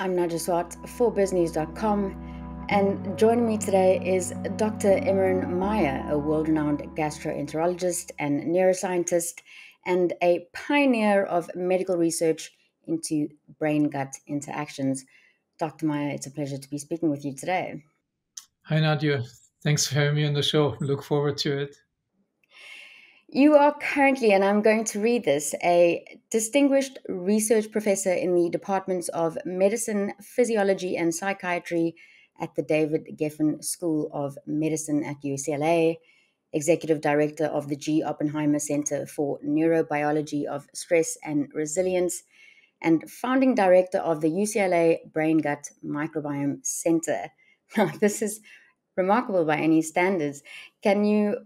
I'm Nadia Swart for BizNews.com, and joining me today is Dr. Emeran Mayer, a world renowned gastroenterologist and neuroscientist, and a pioneer of medical research into brain gut interactions. Dr. Mayer, it's a pleasure to be speaking with you today. Hi, Nadia. Thanks for having me on the show. Look forward to it. You are currently, and I'm going to read this, a distinguished research professor in the departments of medicine, physiology, and psychiatry at the David Geffen School of Medicine at UCLA, executive director of the G. Oppenheimer Center for Neurobiology of Stress and Resilience, and founding director of the UCLA Brain Gut Microbiome Center. Now, this is remarkable by any standards. Can you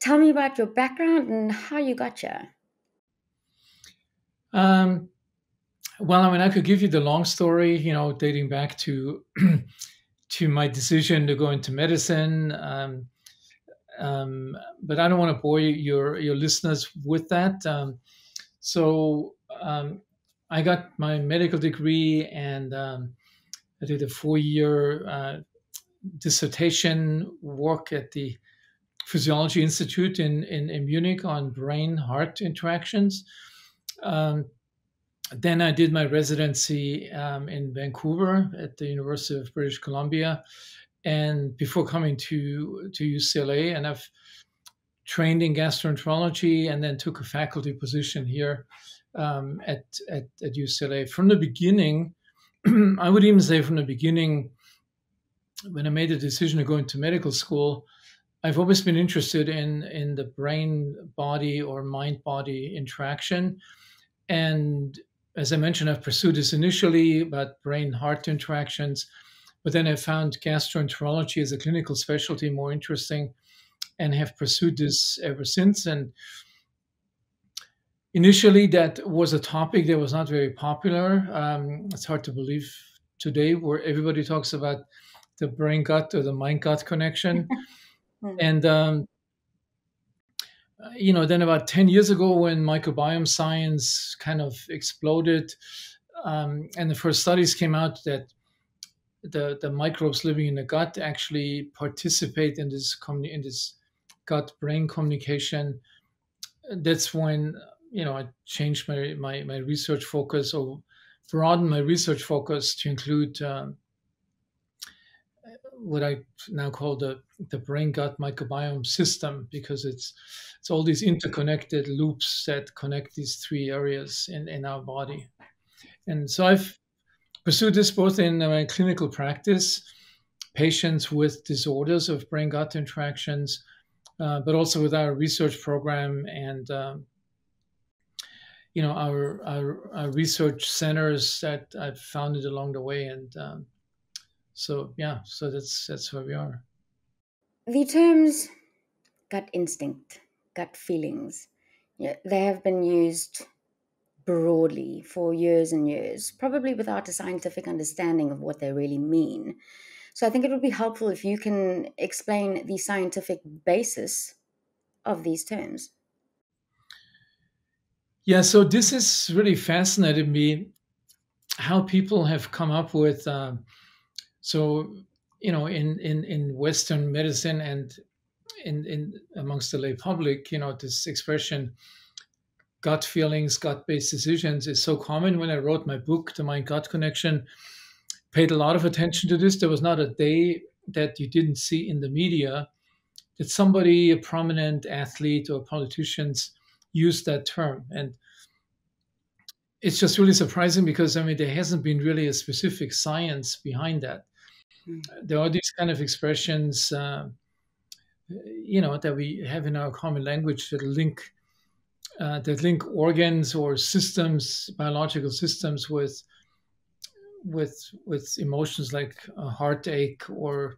tell me about your background and how you got here. Um, well, I mean, I could give you the long story, you know, dating back to to my decision to go into medicine. Um, um, but I don't want to bore your your listeners with that. Um, so um, I got my medical degree and um, I did a four year uh, dissertation work at the Physiology Institute in, in, in Munich on brain heart interactions. Um, then I did my residency um, in Vancouver at the University of British Columbia, and before coming to to UCLA, and I've trained in gastroenterology, and then took a faculty position here um, at, at at UCLA. From the beginning, I would even say from the beginning, when I made the decision to go into medical school, I've always been interested in in the brain body or mind body interaction, and as I mentioned, I've pursued this initially about brain heart interactions, but then I found gastroenterology as a clinical specialty more interesting, and have pursued this ever since. And initially, that was a topic that was not very popular. Um, it's hard to believe today, where everybody talks about the brain gut or the mind gut connection. Mm. And um, you know, then about ten years ago, when microbiome science kind of exploded, um, and the first studies came out that the the microbes living in the gut actually participate in this in this gut brain communication. That's when you know I changed my my, my research focus or broadened my research focus to include. Um, what I now call the the brain gut microbiome system because it's it's all these interconnected loops that connect these three areas in, in our body. And so I've pursued this both in my clinical practice, patients with disorders of brain gut interactions, uh, but also with our research program and um, you know our, our, our research centers that I've founded along the way and um, so yeah, so that's that's where we are. The terms gut instinct, gut feelings, yeah, they have been used broadly for years and years, probably without a scientific understanding of what they really mean. So I think it would be helpful if you can explain the scientific basis of these terms. Yeah, so this is really fascinated me how people have come up with uh, so, you know, in, in, in Western medicine and in, in amongst the lay public, you know, this expression gut feelings, gut-based decisions is so common. When I wrote my book, The Mind Gut Connection, paid a lot of attention to this. There was not a day that you didn't see in the media that somebody, a prominent athlete or politicians, used that term. And it's just really surprising because I mean there hasn't been really a specific science behind that. Mm. There are these kind of expressions, uh, you know, that we have in our common language that link uh, that link organs or systems, biological systems, with with with emotions like a heartache or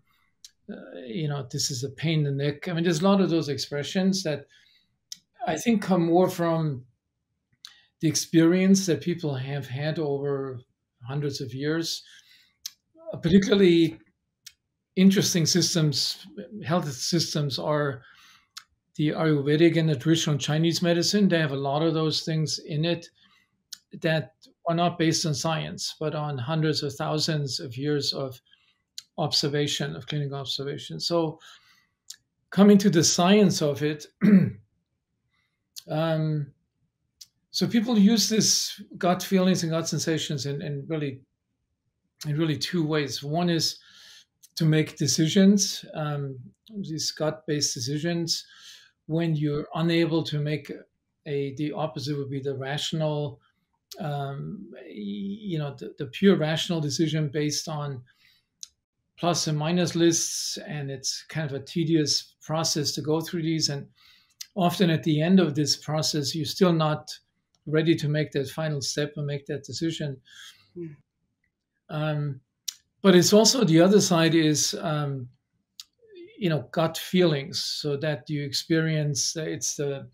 uh, you know this is a pain in the neck. I mean, there's a lot of those expressions that I think come more from the experience that people have had over hundreds of years particularly interesting systems, health systems are the Ayurvedic and the traditional Chinese medicine. They have a lot of those things in it that are not based on science, but on hundreds of thousands of years of observation, of clinical observation. So, coming to the science of it, um, so people use this gut feelings and gut sensations in, in really in really two ways. One is to make decisions, um, these gut-based decisions, when you're unable to make a the opposite would be the rational, um, you know, the, the pure rational decision based on plus and minus lists, and it's kind of a tedious process to go through these. And often at the end of this process, you're still not ready to make that final step and make that decision. Mm. Um, but it's also the other side is um, you know gut feelings. So that you experience it's the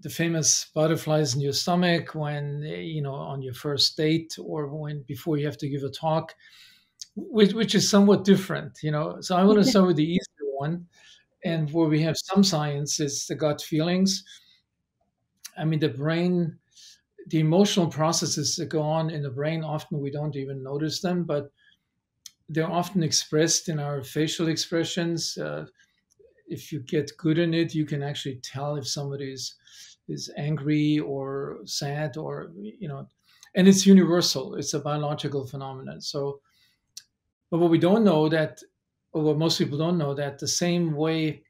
the famous butterflies in your stomach when you know on your first date or when before you have to give a talk which, which is somewhat different you know. So i want to start with the easier one. And where we have some science is the gut feelings. I mean the brain the emotional processes that go on in the brain often we don't even notice them but they're often expressed in our facial expressions uh, if you get good in it you can actually tell if somebody is is angry or sad or you know and it's universal it's a biological phenomenon so but what we don't know that or what most people don't know that the same way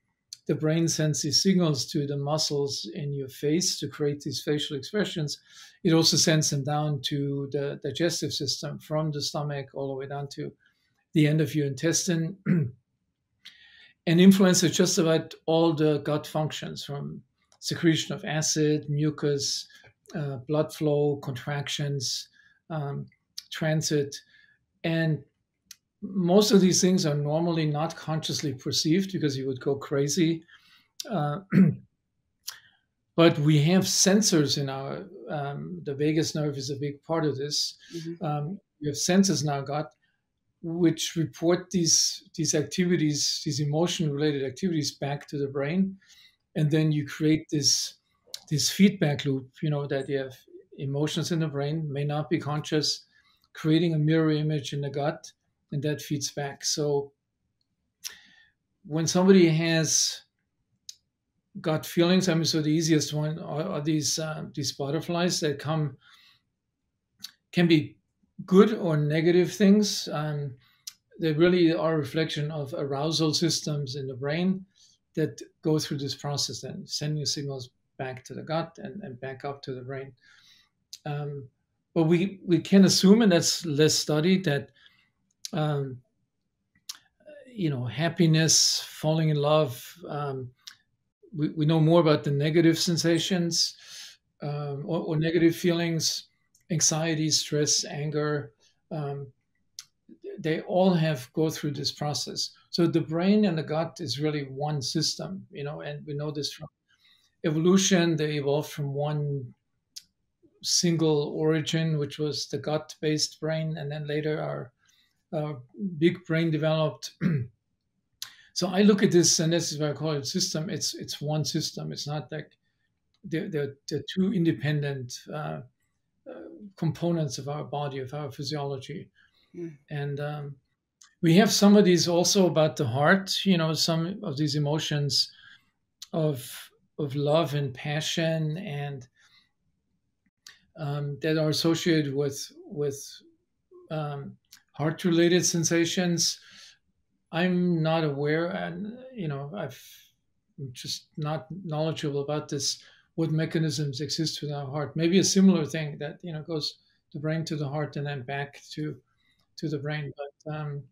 the brain sends these signals to the muscles in your face to create these facial expressions. It also sends them down to the digestive system from the stomach all the way down to the end of your intestine and influences just about all the gut functions from secretion of acid, mucus, uh, blood flow, contractions, um, transit. And most of these things are normally not consciously perceived because you would go crazy. Uh, but we have sensors in our um, the vagus nerve is a big part of this. Mm-hmm. Um, we have sensors in our gut which report these these activities, these emotion related activities, back to the brain, and then you create this this feedback loop. You know that you have emotions in the brain may not be conscious, creating a mirror image in the gut and that feeds back. So when somebody has gut feelings, I mean, so the easiest one are, are these uh, these butterflies that come can be good or negative things. Um, they really are a reflection of arousal systems in the brain that go through this process and sending signals back to the gut and, and back up to the brain. Um, but we, we can assume, and that's less studied, that um, you know, happiness, falling in love. Um, we, we know more about the negative sensations um, or, or, negative feelings, anxiety, stress, anger. Um, they all have go through this process. So the brain and the gut is really one system, you know, and we know this from evolution. They evolved from one single origin, which was the gut-based brain, and then later our uh, big brain developed. so I look at this, and this is why I call it system. It's it's one system. It's not like they're, they're, they're two independent uh, components of our body, of our physiology. Mm. And um, we have some of these also about the heart, you know, some of these emotions of of love and passion and um, that are associated with with um, heart related sensations i'm not aware and you know i've I'm just not knowledgeable about this what mechanisms exist within our heart maybe a similar thing that you know goes the brain to the heart and then back to to the brain but um,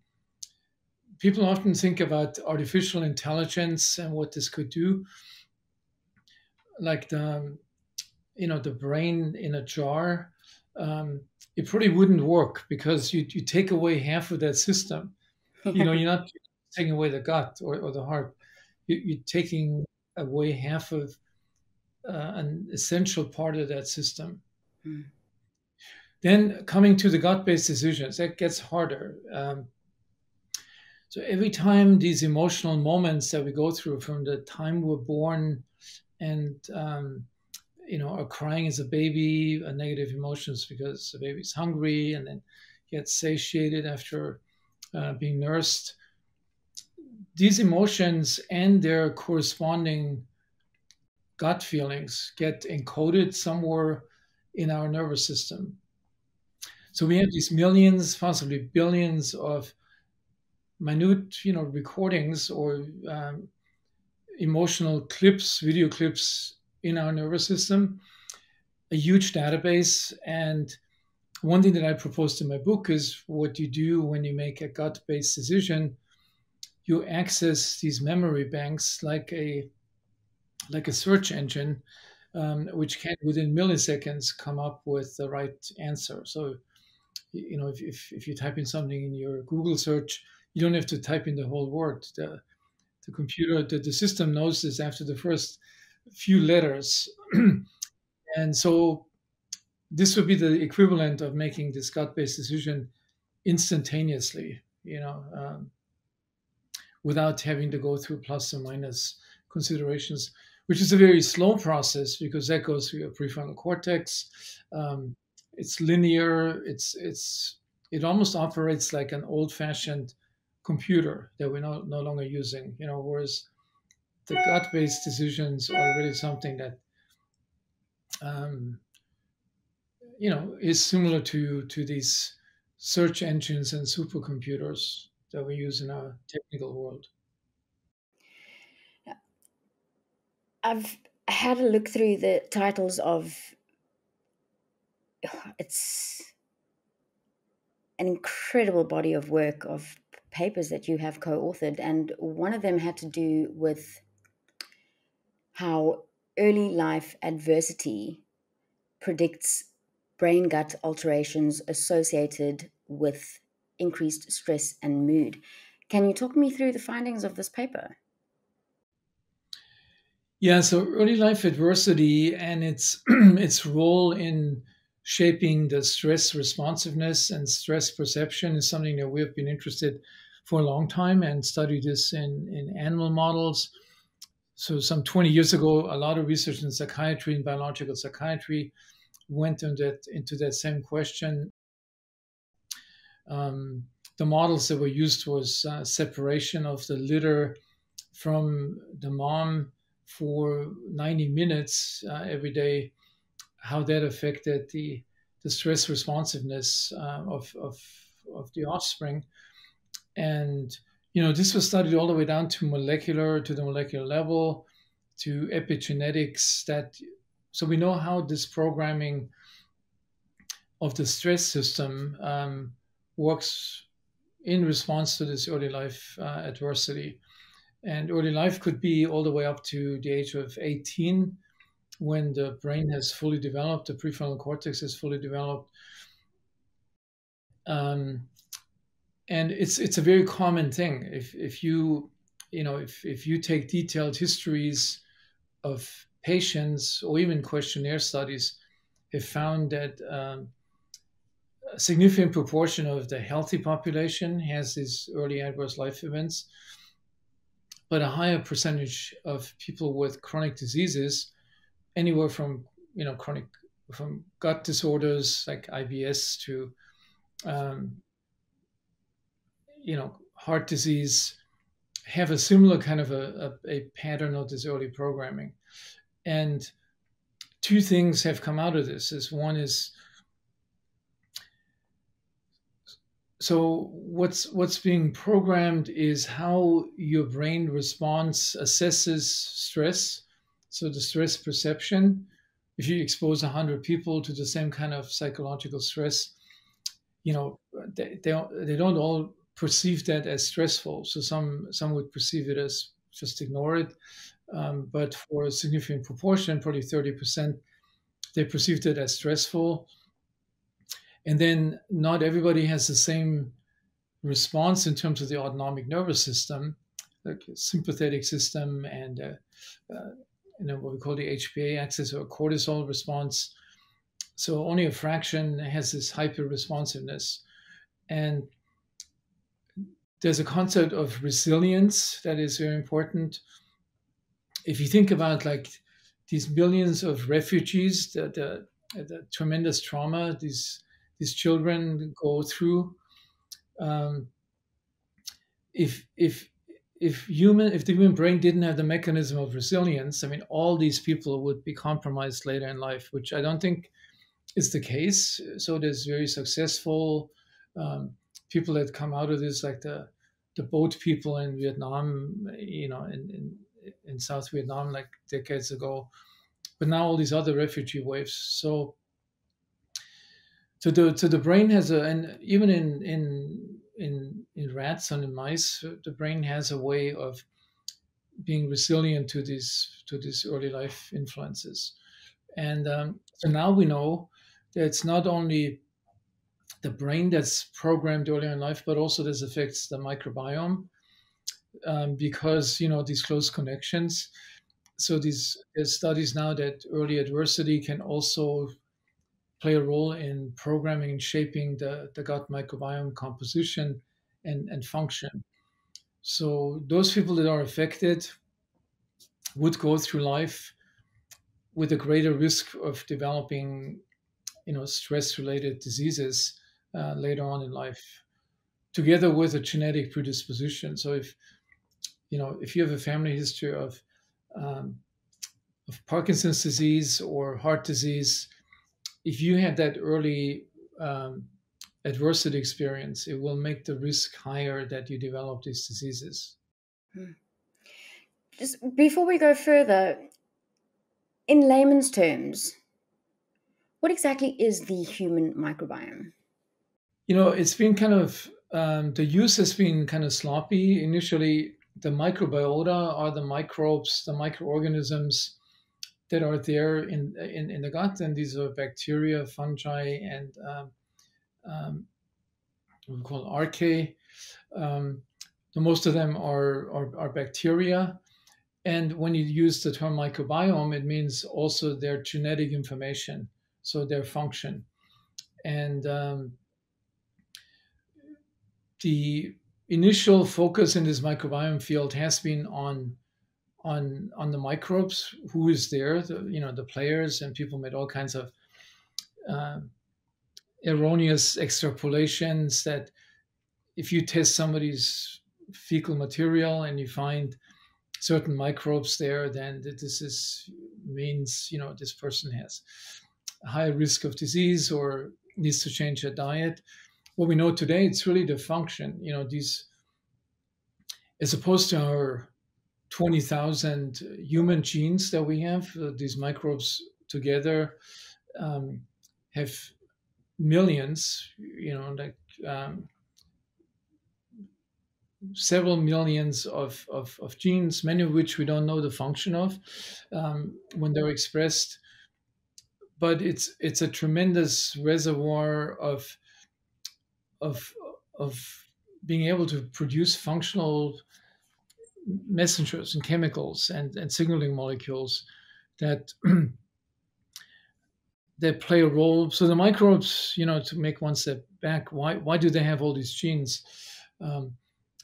people often think about artificial intelligence and what this could do like the you know the brain in a jar um, it probably wouldn't work because you, you take away half of that system. You know, you're not taking away the gut or, or the heart. You, are taking away half of uh, an essential part of that system. Hmm. Then coming to the gut-based decisions, that gets harder. Um, so every time these emotional moments that we go through from the time we're born and um, you know, are crying as a baby, uh, negative emotions because the baby's hungry and then gets satiated after uh, being nursed. These emotions and their corresponding gut feelings get encoded somewhere in our nervous system. So we have these millions, possibly billions of minute, you know, recordings or um, emotional clips, video clips in our nervous system, a huge database. And one thing that I proposed in my book is what you do when you make a gut based decision. You access these memory banks like a like a search engine, um, which can within milliseconds come up with the right answer. So, you know, if, if, if you type in something in your Google search, you don't have to type in the whole word. The, the computer, the, the system knows this after the first few letters. and so this would be the equivalent of making this gut-based decision instantaneously, you know, um, without having to go through plus or minus considerations, which is a very slow process because that goes through your prefrontal cortex. Um, it's linear. It's it's it almost operates like an old-fashioned computer that we're no, no longer using. You know, whereas the gut-based decisions are really something that um, you know is similar to to these search engines and supercomputers that we use in our technical world. I've had a look through the titles of it's an incredible body of work of papers that you have co-authored and one of them had to do with how early life adversity predicts brain gut alterations associated with increased stress and mood. Can you talk me through the findings of this paper? Yeah, so early life adversity and its its role in shaping the stress responsiveness and stress perception is something that we have been interested for a long time and studied this in, in animal models so some 20 years ago, a lot of research in psychiatry and biological psychiatry went into that, into that same question. Um, the models that were used was uh, separation of the litter from the mom for 90 minutes uh, every day, how that affected the, the stress responsiveness uh, of, of, of the offspring. And you know, this was studied all the way down to molecular, to the molecular level, to epigenetics. That so we know how this programming of the stress system um, works in response to this early life uh, adversity. And early life could be all the way up to the age of 18 when the brain has fully developed, the prefrontal cortex is fully developed. Um, and it's it's a very common thing if if you you know if if you take detailed histories of patients or even questionnaire studies have found that um, a significant proportion of the healthy population has these early adverse life events but a higher percentage of people with chronic diseases anywhere from you know chronic from gut disorders like IBS to um, you know, heart disease have a similar kind of a, a, a pattern of this early programming. And two things have come out of this is one is so what's what's being programmed is how your brain responds assesses stress so the stress perception if you expose 100 people to the same kind of psychological stress you know they, they, don't, they don't all perceive that as stressful. So some some would perceive it as just ignore it, um, but for a significant proportion, probably thirty percent, they perceived it as stressful. And then not everybody has the same response in terms of the autonomic nervous system, like sympathetic system and uh, uh, you know what we call the HPA axis or cortisol response. So only a fraction has this hyper responsiveness, and there's a concept of resilience that is very important. If you think about like these millions of refugees, the, the, the tremendous trauma these these children go through. Um, if if if human if the human brain didn't have the mechanism of resilience, I mean, all these people would be compromised later in life, which I don't think is the case. So there's very successful um, people that come out of this, like the the boat people in Vietnam, you know, in, in in South Vietnam, like decades ago, but now all these other refugee waves. So so the so the brain has a and even in in in in rats and in mice, the brain has a way of being resilient to these to these early life influences. And um, so now we know that it's not only the brain that's programmed earlier in life, but also this affects the microbiome um, because you know these close connections. So these studies now that early adversity can also play a role in programming and shaping the, the gut microbiome composition and, and function. So those people that are affected would go through life with a greater risk of developing, you know, stress-related diseases uh, later on in life, together with a genetic predisposition. So if you know if you have a family history of um, of Parkinson's disease or heart disease, if you had that early um, adversity experience, it will make the risk higher that you develop these diseases. Hmm. Just before we go further, in layman's terms, what exactly is the human microbiome? You know, it's been kind of um, the use has been kind of sloppy. Initially, the microbiota are the microbes, the microorganisms that are there in, in, in the gut, and these are bacteria, fungi, and um, um, we call archaea. Um, most of them are, are, are, bacteria. And when you use the term microbiome, it means also their genetic information, so their function. And um, the initial focus in this microbiome field has been on on on the microbes who is there the, you know the players and people made all kinds of uh, erroneous extrapolations that if you test somebody's fecal material and you find certain microbes there then this is means you know this person has a high risk of disease or needs to change their diet. What we know today it's really the function you know these as opposed to our 20,000 human genes that we have, uh, these microbes together um, have millions, you know, like um, several millions of, of, of, genes, many of which we don't know the function of um, when they're expressed. But it's it's a tremendous reservoir of of of being able to produce functional messengers and chemicals and, and signaling molecules that that play a role. So the microbes, you know, to make one step back, why why do they have all these genes? Um,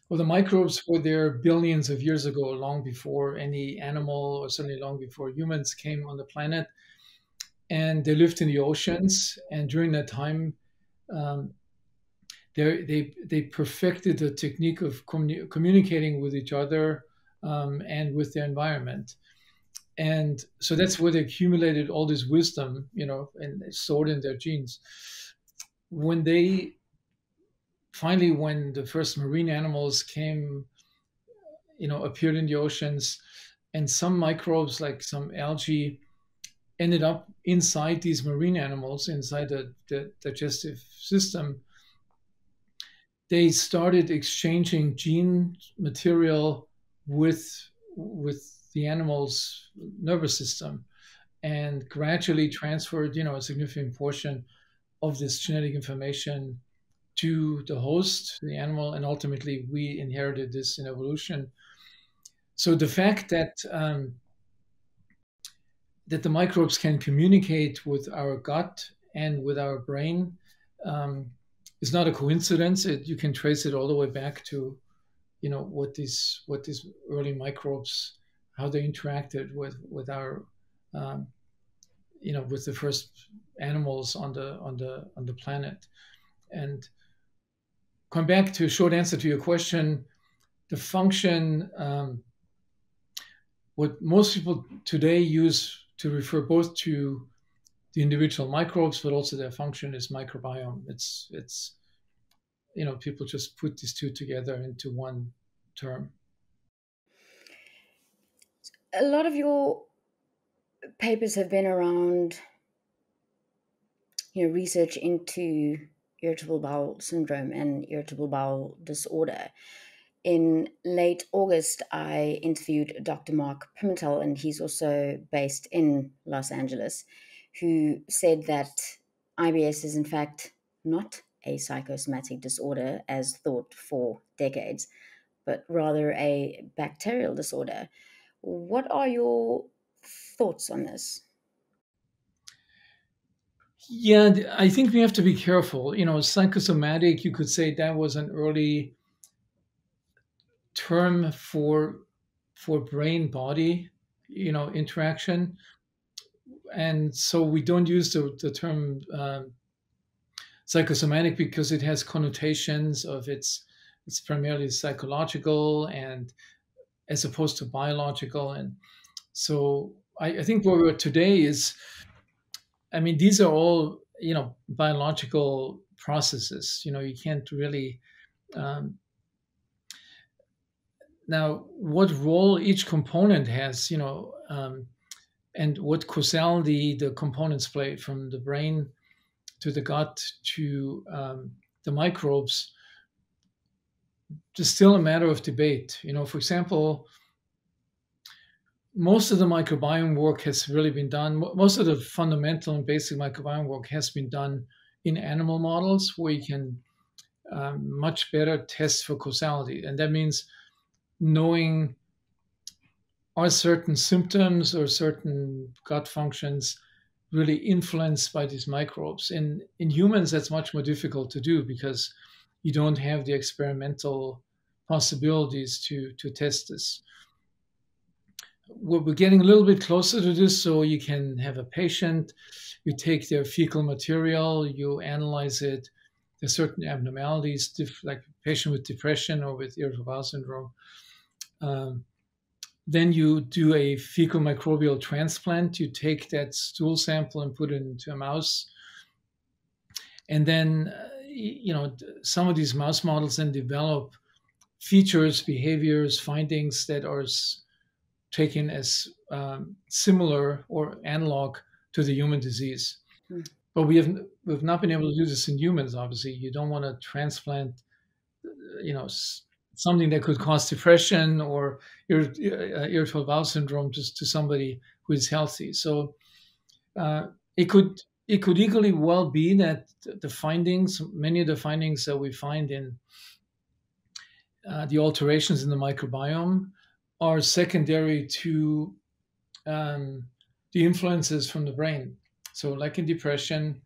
well, the microbes were there billions of years ago, long before any animal, or certainly long before humans came on the planet, and they lived in the oceans. And during that time, um, they they perfected the technique of communi- communicating with each other um, and with their environment. And so that's where they accumulated all this wisdom you know and stored in their genes. When they finally when the first marine animals came you know appeared in the oceans and some microbes like some algae ended up inside these marine animals inside the, the digestive system they started exchanging gene material with with the animal's nervous system and gradually transferred you know a significant portion of this genetic information to the host the animal and ultimately we inherited this in evolution. So the fact that um, that the microbes can communicate with our gut and with our brain um, it's not a coincidence. It, you can trace it all the way back to, you know, what these what these early microbes, how they interacted with with our um, you know, with the first animals on the on the on the planet. And come back to a short answer to your question, the function. Um, what most people today use to refer both to the individual microbes, but also their function is microbiome. It's it's you know people just put these two together into one term. A lot of your papers have been around you know research into irritable bowel syndrome and irritable bowel disorder in late August, I interviewed Dr. Mark Pimentel, and he's also based in Los Angeles, who said that IBS is in fact not a psychosomatic disorder as thought for decades, but rather a bacterial disorder. What are your thoughts on this? Yeah, I think we have to be careful. You know, psychosomatic, you could say that was an early term for for brain body you know interaction and so we don't use the, the term um, psychosomatic because it has connotations of it's it's primarily psychological and as opposed to biological. And so I, I think where we're today is i mean these are all you know biological processes. You know you can't really um, now, what role each component has, you know, um, and what causality the components play from the brain to the gut to um, the microbes, is still a matter of debate. You know, for example, most of the microbiome work has really been done, most of the fundamental and basic microbiome work has been done in animal models where you can um, much better test for causality. And that means knowing are certain symptoms or certain gut functions really influenced by these microbes. In in humans, that's much more difficult to do because you don't have the experimental possibilities to to test this. We're getting a little bit closer to this, so you can have a patient, you take their fecal material, you analyze it. There's certain abnormalities, like a patient with depression or with irritable bowel syndrome um, then you do a fecal microbial transplant. You take that stool sample and put it into a mouse. And then, uh, you know, some of these mouse models then develop features, behaviors, findings that are taken as um, similar or analog to the human disease. Mm. But we have we've not been able to do this in humans. Obviously, you don't want to transplant, uh, you know, something that could cause depression or uh, irritable bowel syndrome to, to somebody who is healthy. So uh, it could it could equally well be that the findings, many of the findings that we find in uh, the alterations in the microbiome, are secondary to um, the influences from the brain. So, like in depression,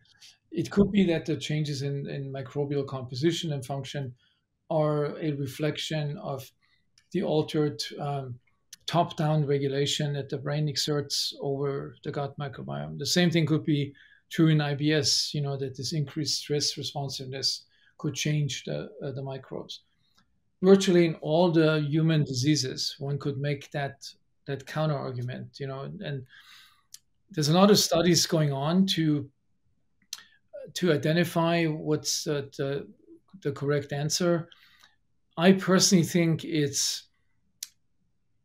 it could be that the changes in, in microbial composition and function are a reflection of the altered um, top down regulation that the brain exerts over the gut microbiome. The same thing could be true in IBS, you know, that this increased stress responsiveness could change the, uh, the microbes. Virtually in all the human diseases, one could make that that counter argument, you know, and there's a lot of studies going on to to identify what's uh, the, the correct answer. I personally think it's,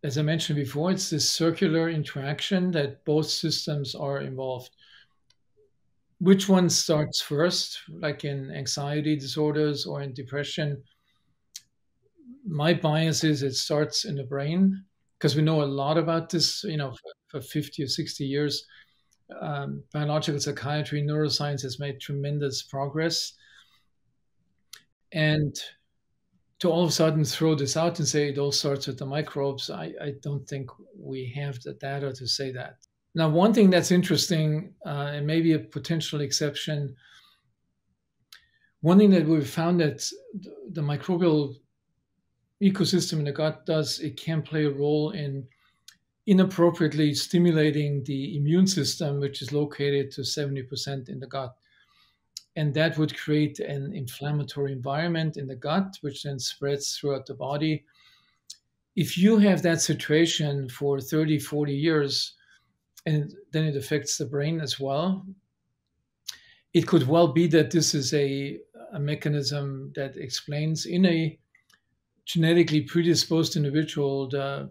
as I mentioned before, it's this circular interaction that both systems are involved. Which one starts first, like in anxiety disorders or in depression? My bias is it starts in the brain because we know a lot about this, you know, for, for 50 or 60 years. Um, biological psychiatry, neuroscience has made tremendous progress. And to all of a sudden throw this out and say it all starts with the microbes, I, I don't think we have the data to say that. Now, one thing that's interesting, uh, and maybe a potential exception, one thing that we've found that the microbial ecosystem in the gut does, it can play a role in inappropriately stimulating the immune system, which is located to 70% in the gut. And that would create an inflammatory environment in the gut, which then spreads throughout the body. If you have that situation for 30, 40 years, and then it affects the brain as well, it could well be that this is a, a mechanism that explains in a genetically predisposed individual the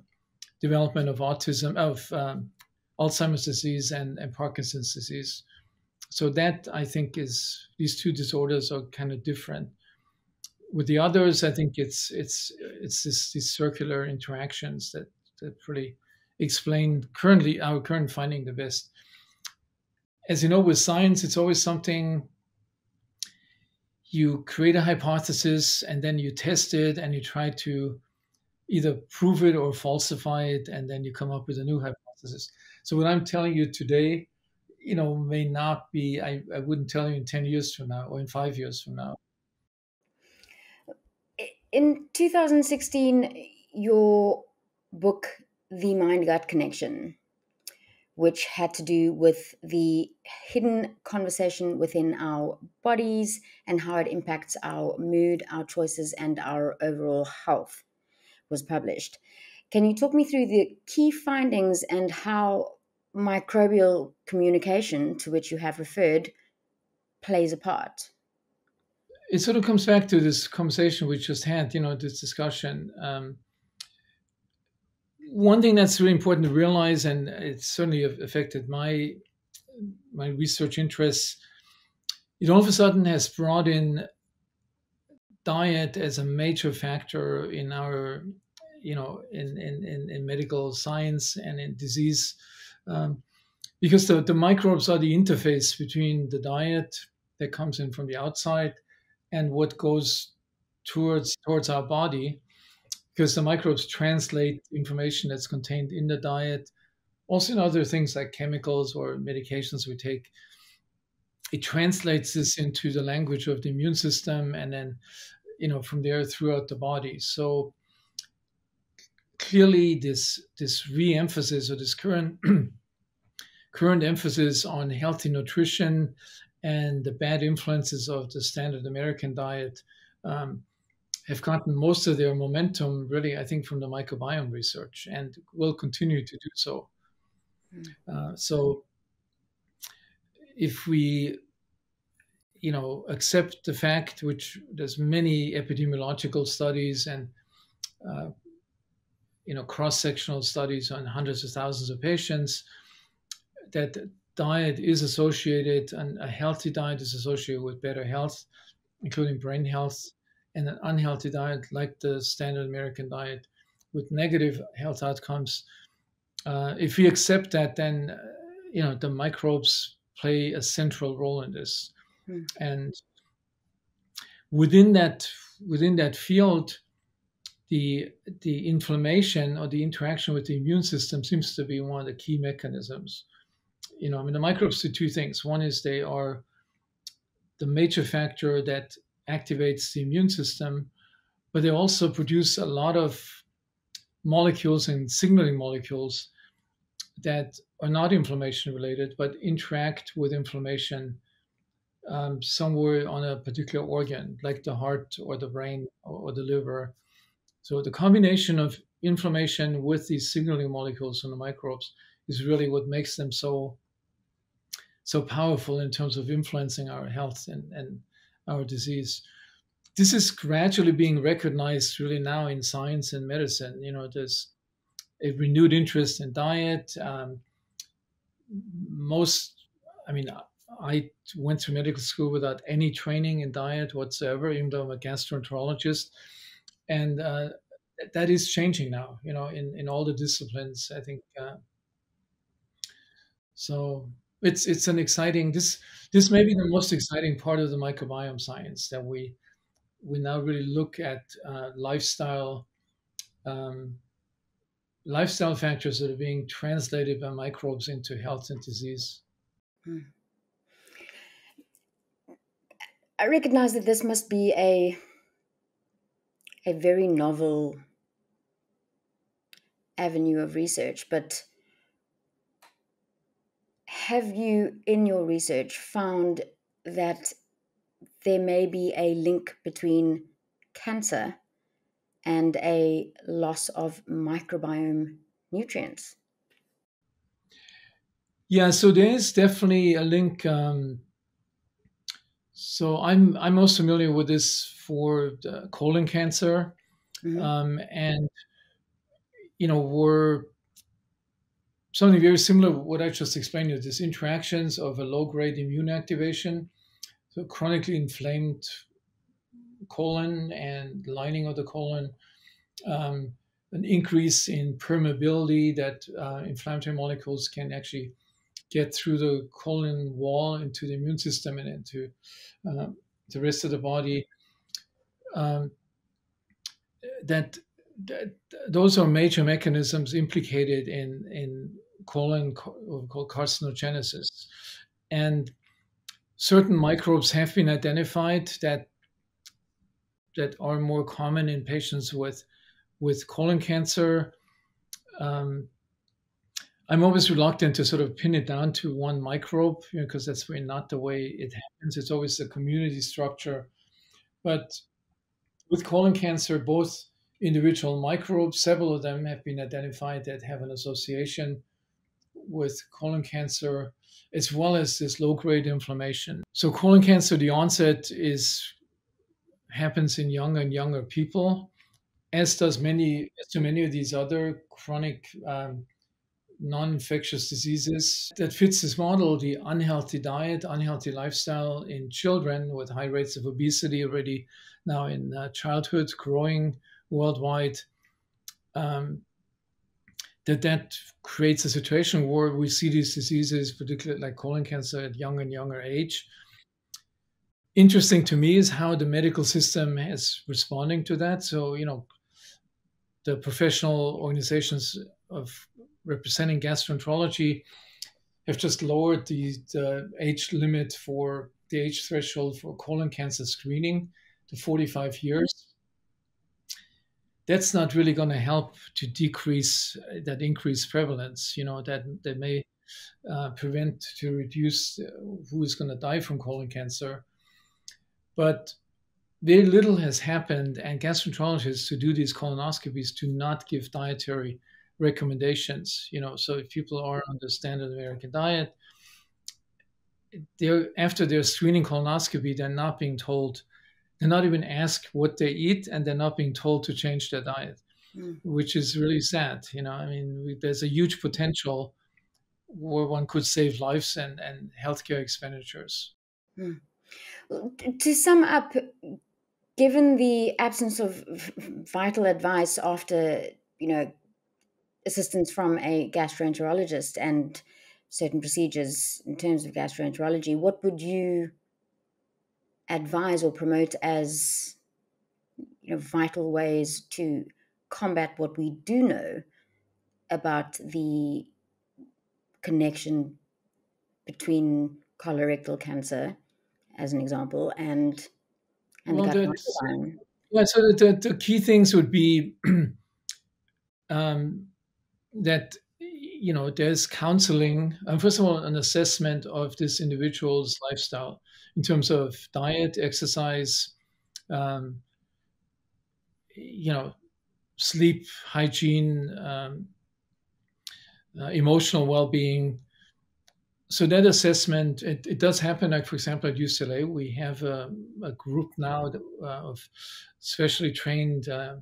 development of autism, of um, Alzheimer's disease and, and Parkinson's disease. So that I think is these two disorders are kind of different. With the others, I think it's it's it's this, these circular interactions that that really explain currently our current finding the best. As you know, with science, it's always something you create a hypothesis and then you test it and you try to either prove it or falsify it, and then you come up with a new hypothesis. So what I'm telling you today, you know, may not be. I, I wouldn't tell you in ten years from now or in five years from now. In 2016, your book, The Mind Gut Connection, which had to do with the hidden conversation within our bodies and how it impacts our mood, our choices, and our overall health was published. Can you talk me through the key findings and how microbial communication, to which you have referred, plays a part? It sort of comes back to this conversation we just had, you know, this discussion. Um, one thing that's really important to realize, and it certainly affected my my research interests, it all of a sudden has brought in diet as a major factor in our you know in in, in, in medical science and in disease um, because the, the microbes are the interface between the diet that comes in from the outside and what goes towards towards our body. Because the microbes translate information that's contained in the diet also in other things like chemicals or medications we take. It translates this into the language of the immune system and then you know from there throughout the body. So clearly this this re-emphasis or this current current emphasis on healthy nutrition and the bad influences of the standard American diet um, have gotten most of their momentum, really, I think, from the microbiome research and will continue to do so. Mm. Uh, so, if we you know accept the fact which there's many epidemiological studies and uh, you know cross-sectional studies on hundreds of thousands of patients that diet is associated and a healthy diet is associated with better health including brain health and an unhealthy diet like the standard american diet with negative health outcomes uh, if we accept that then uh, you know the microbes play a central role in this mm. and within that within that field the the inflammation or the interaction with the immune system seems to be one of the key mechanisms you know i mean the microbes do two things one is they are the major factor that activates the immune system but they also produce a lot of molecules and signaling molecules that are not inflammation related but interact with inflammation um, somewhere on a particular organ, like the heart or the brain or, or the liver. So the combination of inflammation with these signaling molecules in the microbes is really what makes them so so powerful in terms of influencing our health and, and our disease. This is gradually being recognized really now in science and medicine. You know, there's a renewed interest in diet. Um, most, I mean, I went to medical school without any training in diet whatsoever, even though I'm a gastroenterologist. And uh, that is changing now, you know, in, in all the disciplines, I think. Uh, so it's it's an exciting this this may be the most exciting part of the microbiome science that we we now really look at uh, lifestyle um, lifestyle factors that are being translated by microbes into health and disease. Mm. I recognize that this must be a a very novel avenue of research, but have you, in your research, found that there may be a link between cancer and a loss of microbiome nutrients? Yeah, so there is definitely a link. Um, so I'm I'm most familiar with this for colon cancer, mm-hmm. um, and you know we're something very similar to what I just explained you. These interactions of a low grade immune activation, so chronically inflamed colon and lining of the colon, um, an increase in permeability that uh, inflammatory molecules can actually get through the colon wall into the immune system and into uh, the rest of the body. Um, that, that, those are major mechanisms implicated in in colon called carcinogenesis, and certain microbes have been identified that that are more common in patients with with colon cancer. Um, I'm always reluctant to sort of pin it down to one microbe because you know, that's really not the way it happens. It's always the community structure. But with colon cancer, both individual microbes, several of them have been identified that have an association with colon cancer, as well as this low grade inflammation. So, colon cancer, the onset is happens in younger and younger people, as does many, as to many of these other chronic um, non-infectious diseases that fits this model the unhealthy diet unhealthy lifestyle in children with high rates of obesity already now in uh, childhood growing worldwide um, that that creates a situation where we see these diseases particularly like colon cancer at younger and younger age. Interesting to me is how the medical system is responding to that. So you know the professional organizations of representing gastroenterology have just lowered the, the age limit for the age threshold for colon cancer screening to 45 years. That's not really going to help to decrease uh, that increased prevalence. You know that that may uh, prevent to reduce uh, who is going to die from colon cancer. But very little has happened, and gastroenterologists who do these colonoscopies do not give dietary recommendations. You know, so if people are on the standard American diet, they're after their screening colonoscopy, they're not being told, they're not even asked what they eat, and they're not being told to change their diet, mm. which is really sad. You know, I mean, we, there's a huge potential where one could save lives and and healthcare expenditures. Mm. To sum up, given the absence of vital advice after you know assistance from a gastroenterologist and certain procedures in terms of gastroenterology, what would you advise or promote as you know vital ways to combat what we do know about the connection between colorectal cancer, as an example, and and well, the gut microbiome? Yeah, so the, the, the, key things would be um, that you know there's counseling and first of all an assessment of this individual's lifestyle in terms of diet exercise um, you know sleep hygiene um, uh, emotional well-being. So that assessment it, it, does happen. Like for example at UCLA we have a, a group now that, uh, of specially trained uh,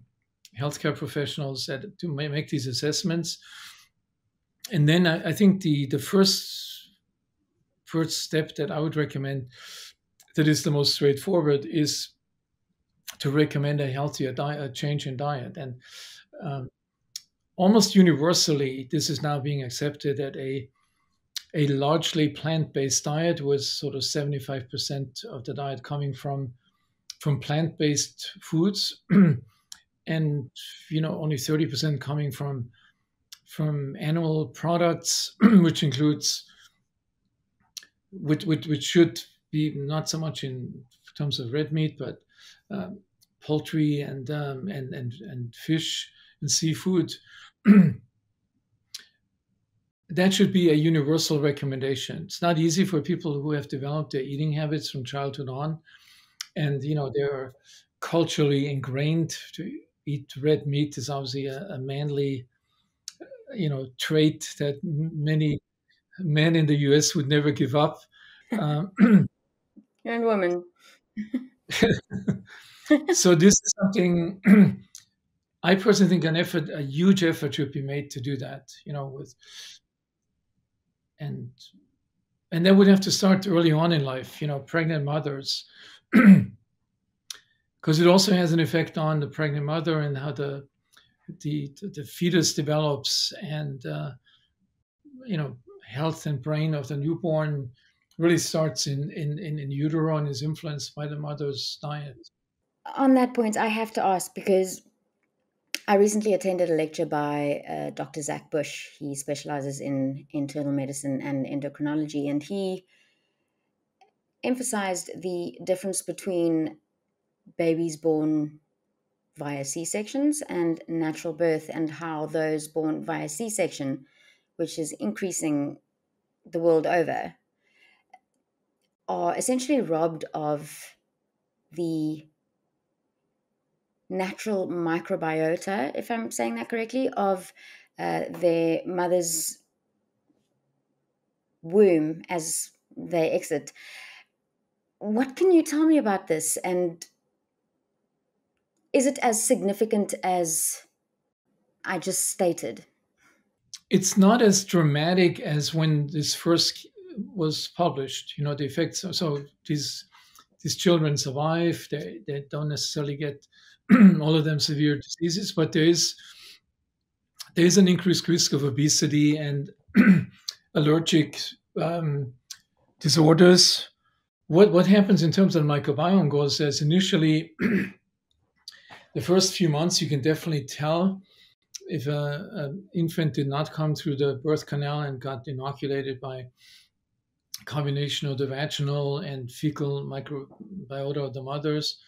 healthcare professionals that to make these assessments. And then I, I think the the first first step that I would recommend that is the most straightforward is to recommend a healthier diet, a change in diet. And um, almost universally, this is now being accepted that a a largely plant-based diet with sort of 75% of the diet coming from from plant-based foods and you know only 30% coming from from animal products which includes which, which, which should be not so much in terms of red meat but um, poultry and, um, and and and fish and seafood. that should be a universal recommendation. It's not easy for people who have developed their eating habits from childhood on, and you know they're culturally ingrained to eat red meat is obviously a, a manly, you know, trait that many men in the U.S. would never give up. Um, and women. so this is something I personally think an effort, a huge effort, should be made to do that. You know, with and and that would have to start early on in life you know pregnant mothers because it also has an effect on the pregnant mother and how the the the fetus develops and uh, you know health and brain of the newborn really starts in, in in in utero and is influenced by the mother's diet on that point i have to ask because I recently attended a lecture by uh, Dr. Zach Bush. He specializes in internal medicine and endocrinology, and he emphasized the difference between babies born via C sections and natural birth, and how those born via C section, which is increasing the world over, are essentially robbed of the natural microbiota, if I'm saying that correctly, of uh, their mother's womb as they exit. What can you tell me about this? And is it as significant as I just stated? It's not as dramatic as when this first was published. You know, the effects. So, so these these children survive. They they don't necessarily get all of them severe diseases, but there is there is an increased risk of obesity and allergic um, disorders. What what happens in terms of the microbiome goes as initially the first few months you can definitely tell if an infant did not come through the birth canal and got inoculated by combination of the vaginal and fecal microbiota of the mothers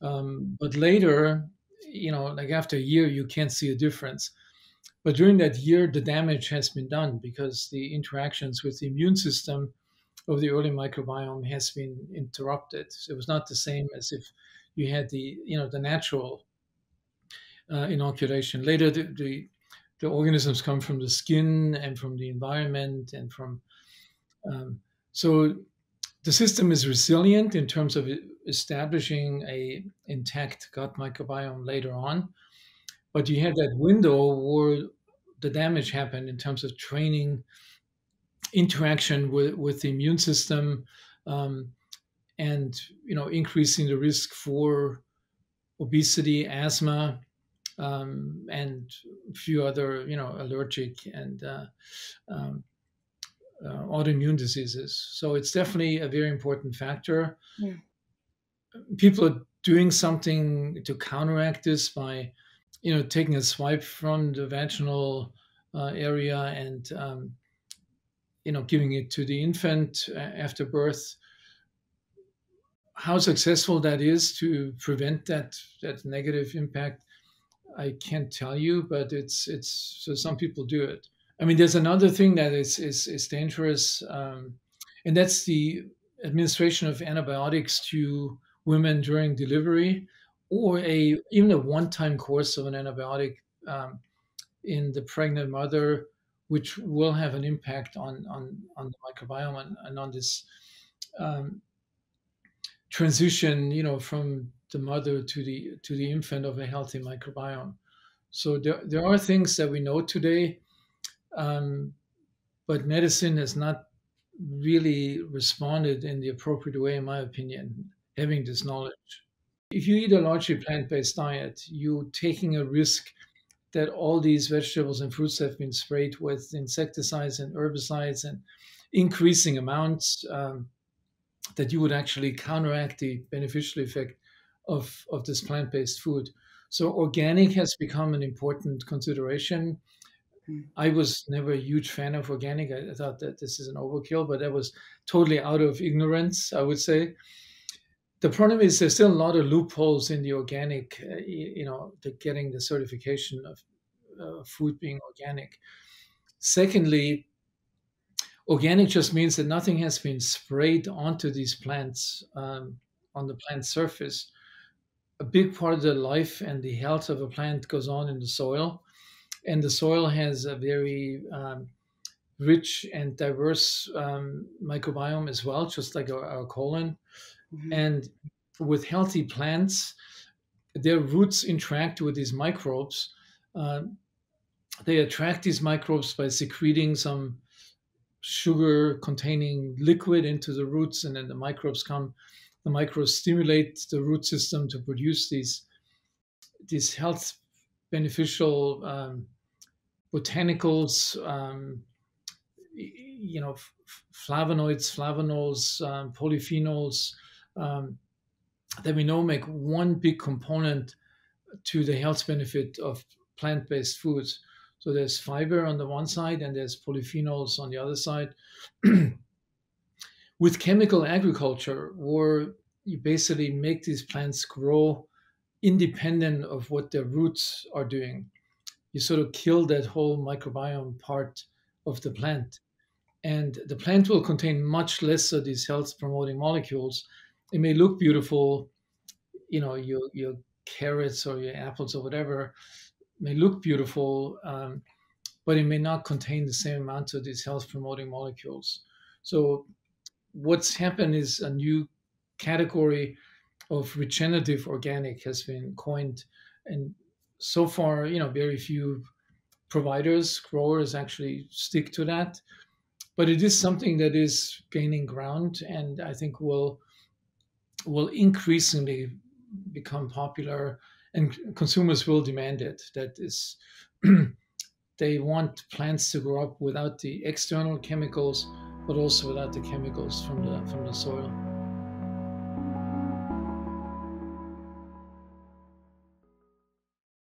um, but later, you know, like after a year, you can't see a difference. But during that year, the damage has been done because the interactions with the immune system of the early microbiome has been interrupted. So it was not the same as if you had the, you know, the natural uh, inoculation. Later, the, the, the organisms come from the skin and from the environment and from um, so the system is resilient in terms of establishing a intact gut microbiome later on but you have that window where the damage happened in terms of training interaction with, with the immune system um, and you know increasing the risk for obesity asthma um, and a few other you know allergic and uh, um, uh, autoimmune diseases. So it's definitely a very important factor. Yeah. People are doing something to counteract this by, you know, taking a swipe from the vaginal uh, area and, um, you know, giving it to the infant after birth. How successful that is to prevent that that negative impact, I can't tell you, but it's it's so some people do it. I mean, there's another thing that is is, is dangerous, um, and that's the administration of antibiotics to women during delivery, or a even a one-time course of an antibiotic um, in the pregnant mother, which will have an impact on on on the microbiome and, and on this um, transition, you know, from the mother to the to the infant of a healthy microbiome. So there, there are things that we know today um, but medicine has not really responded in the appropriate way, in my opinion, having this knowledge. If you eat a largely plant based diet, you're taking a risk that all these vegetables and fruits have been sprayed with insecticides and herbicides and increasing amounts um, that you would actually counteract the beneficial effect of, of this plant based food. So, organic has become an important consideration. Hmm. I was never a huge fan of organic. I, thought that this is an overkill, but that was totally out of ignorance, I would say. the problem is there's still a lot of loopholes in the organic, uh, you know, the getting the certification of uh, food being organic. Secondly, organic just means that nothing has been sprayed onto these plants um, on the plant surface. A big part of the life and the health of a plant goes on in the soil, and the soil has a very um, rich and diverse um, microbiome as well, just like our, our colon. Mm-hmm. And with healthy plants, their roots interact with these microbes. Uh, they attract these microbes by secreting some sugar containing liquid into the roots, and then the microbes come. The microbes stimulate the root system to produce these, these health beneficial um, botanicals, um, you know, flavonoids, flavanols, um, polyphenols um, that we know make one big component to the health benefit of plant-based foods. So there's fiber on the one side and there's polyphenols on the other side. With chemical agriculture, where you basically make these plants grow independent of what their roots are doing, you sort of kill that whole microbiome part of the plant and the plant will contain much less of these health promoting molecules. It may look beautiful, you know, your, your carrots or your apples or whatever may look beautiful, um, but it may not contain the same amount of these health promoting molecules. So, what's happened is a new category of regenerative organic has been coined. And so far, you know, very few providers, growers actually stick to that but it is something that is gaining ground and I think will will increasingly become popular and consumers will demand it. That is they want plants to grow up without the external chemicals, but also without the chemicals from the from the soil.